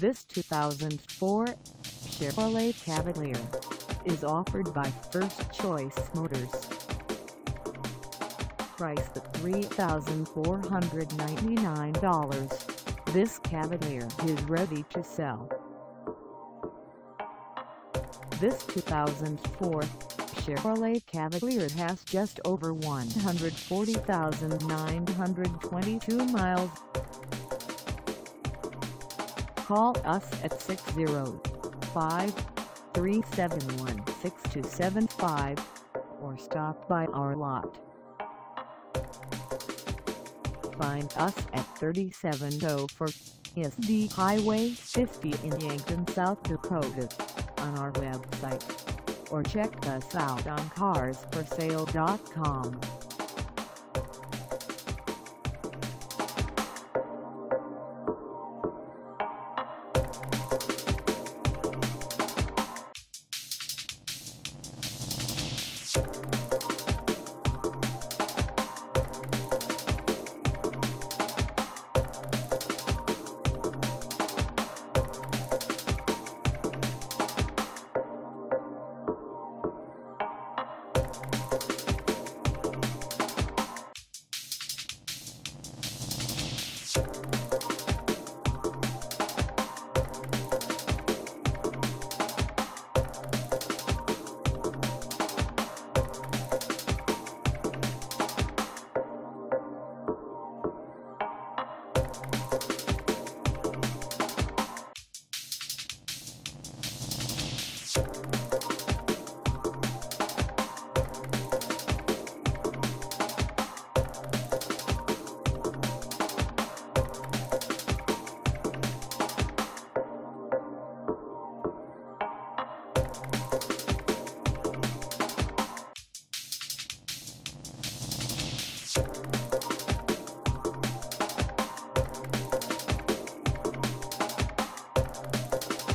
This 2004 Chevrolet Cavalier is offered by First Choice Motors. Priced at $3,499, this Cavalier is ready to sell. This 2004 Chevrolet Cavalier has just over 140,922 miles. Call us at 605-371-6275 or stop by our lot. Find us at 3704 SD Highway 50 in Yankton, South Dakota on our website or check us out on carsforsale.com.